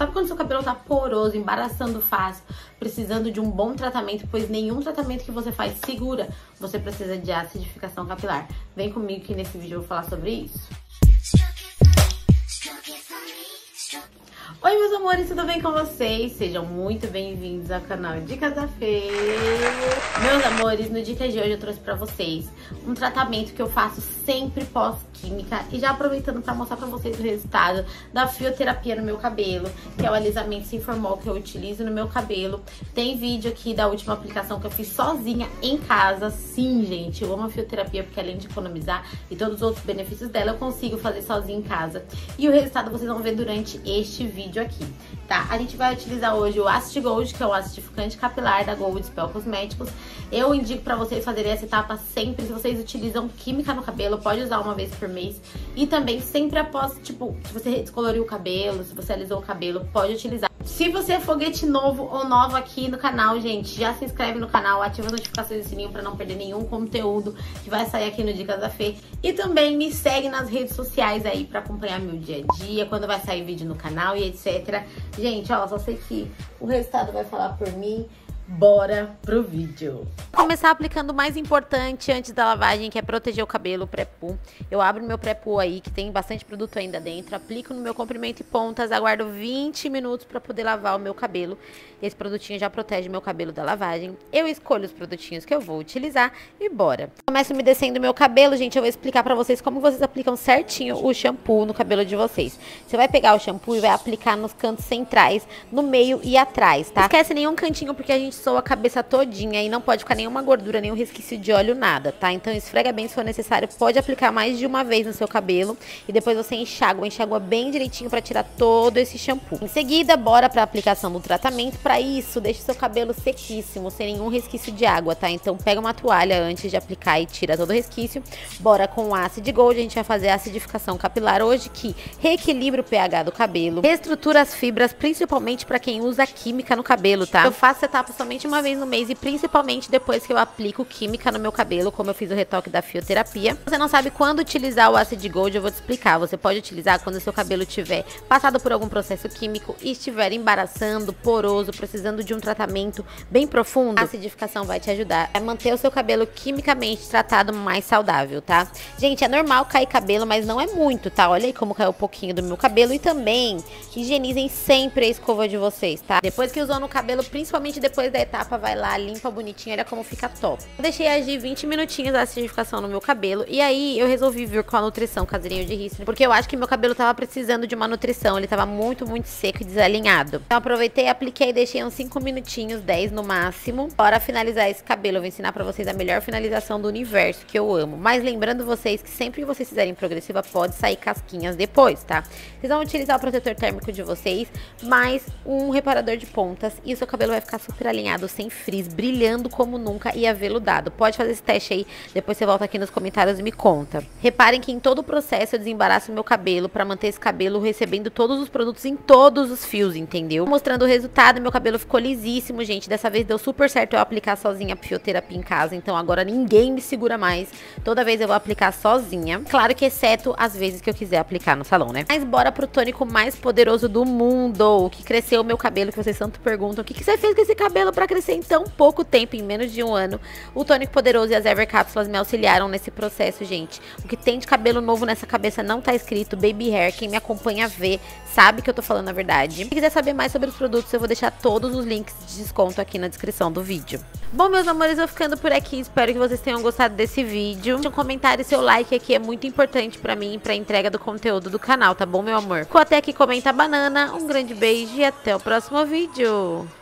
Sabe quando seu cabelo tá poroso, embaraçando fácil, precisando de um bom tratamento, pois nenhum tratamento que você faz segura, você precisa de acidificação capilar. Vem comigo que nesse vídeo eu vou falar sobre isso. Oi meus amores, tudo bem com vocês? Sejam muito bem-vindos ao canal Dicas da Fê. Meus amores, no Dicas de hoje eu trouxe pra vocês um tratamento que eu faço sempre pós-química e já aproveitando pra mostrar pra vocês o resultado da fioterapia no meu cabelo, que é o alisamento sem formol que eu utilizo no meu cabelo. Tem vídeo aqui da última aplicação que eu fiz sozinha em casa. Sim, gente, eu amo a fioterapia porque além de economizar e todos os outros benefícios dela, eu consigo fazer sozinha em casa. E o resultado vocês vão ver durante este vídeo vídeo aqui, tá? A gente vai utilizar hoje o Acid Gold, que é o acidificante capilar da Gold Spell Cosméticos. Eu indico pra vocês fazerem essa etapa sempre. Se vocês utilizam química no cabelo, pode usar uma vez por mês. E também sempre após, tipo, se você descoloriu o cabelo, se você alisou o cabelo, pode utilizar. Se você é foguete novo ou nova aqui no canal, gente, já se inscreve no canal, ativa as notificações do sininho pra não perder nenhum conteúdo que vai sair aqui no Dicas da Fê. E também me segue nas redes sociais aí pra acompanhar meu dia a dia, quando vai sair vídeo no canal e etc. Gente, ó, só sei que o resultado vai falar por mim. Bora pro vídeo. Começar aplicando o mais importante antes da lavagem, que é proteger o cabelo, o pré-poo. Eu abro meu pré-poo aí, que tem bastante produto ainda dentro, aplico no meu comprimento e pontas, aguardo 20 minutos para poder lavar o meu cabelo. Esse produtinho já protege meu cabelo da lavagem. Eu escolho os produtinhos que eu vou utilizar e bora. Começo me descendo meu cabelo, gente, eu vou explicar para vocês como vocês aplicam certinho o shampoo no cabelo de vocês. Você vai pegar o shampoo e vai aplicar nos cantos centrais, no meio e atrás, tá? Não esquece nenhum cantinho porque a gente soa a cabeça todinha e não pode ficar nenhuma gordura, nenhum resquício de óleo, nada, tá? Então esfrega bem se for necessário, pode aplicar mais de uma vez no seu cabelo e depois você enxágua, enxágua bem direitinho para tirar todo esse shampoo. Em seguida, bora para aplicação do tratamento. Para isso, deixe seu cabelo sequíssimo, sem nenhum resquício de água, tá? Então pega uma toalha antes de aplicar e tira todo o resquício. Bora com o Acid Gold, a gente vai fazer a acidificação capilar hoje que reequilibra o pH do cabelo, reestrutura as fibras, principalmente para quem usa química no cabelo, tá? Eu faço essa etapa somente somente uma vez no mês e principalmente depois que eu aplico química no meu cabelo, como eu fiz o retoque da fioterapia. Você não sabe quando utilizar o Acid Gold, eu vou te explicar. Você pode utilizar quando seu cabelo tiver passado por algum processo químico e estiver embaraçando, poroso, precisando de um tratamento bem profundo. A acidificação vai te ajudar a manter o seu cabelo quimicamente tratado mais saudável, tá? Gente, é normal cair cabelo, mas não é muito, tá? Olha aí como caiu um pouquinho do meu cabelo e também higienizem sempre a escova de vocês, tá? Depois que usou no cabelo, principalmente depois da etapa, vai lá, limpa bonitinho, olha como fica top. Eu deixei agir 20 minutinhos a acidificação no meu cabelo. E aí eu resolvi vir com a nutrição caseirinha de Risley, porque eu acho que meu cabelo tava precisando de uma nutrição. Ele tava muito, muito seco e desalinhado. Então aproveitei, apliquei deixei uns 5 minutinhos, 10 no máximo. Para finalizar esse cabelo, eu vou ensinar pra vocês a melhor finalização do universo, que eu amo. Mas lembrando vocês que sempre que vocês fizerem progressiva, pode sair casquinhas depois, tá? Vocês vão utilizar o protetor térmico de vocês, mais um reparador de pontas e o seu cabelo vai ficar super alinhado, sem frizz, brilhando como nunca e aveludado. Pode fazer esse teste aí, depois você volta aqui nos comentários e me conta. Reparem que em todo o processo eu desembaraço meu cabelo para manter esse cabelo recebendo todos os produtos em todos os fios, entendeu? Mostrando o resultado, meu cabelo ficou lisíssimo, gente. Dessa vez deu super certo eu aplicar sozinha a fioterapia em casa, então agora ninguém me segura mais. Toda vez eu vou aplicar sozinha. Claro que exceto as vezes que eu quiser aplicar no salão, né? Mas bora pro tônico mais poderoso do mundo, que cresceu o meu cabelo, que vocês tanto perguntam. O que, que você fez com esse cabelo para crescer em tão pouco tempo, em menos de um ano. O tônico poderoso e as Ever Cápsulas me auxiliaram nesse processo, gente. O que tem de cabelo novo nessa cabeça não tá escrito. Baby Hair, quem me acompanha vê, sabe que eu tô falando a verdade. Se quiser saber mais sobre os produtos, eu vou deixar todos os links de desconto aqui na descrição do vídeo. Bom, meus amores, eu ficando por aqui. Espero que vocês tenham gostado desse vídeo. Um comentário e seu like aqui é muito importante pra mim e pra entrega do conteúdo do canal, tá bom, meu amor? Ficou até aqui, comenta banana. Um grande beijo e até o próximo vídeo.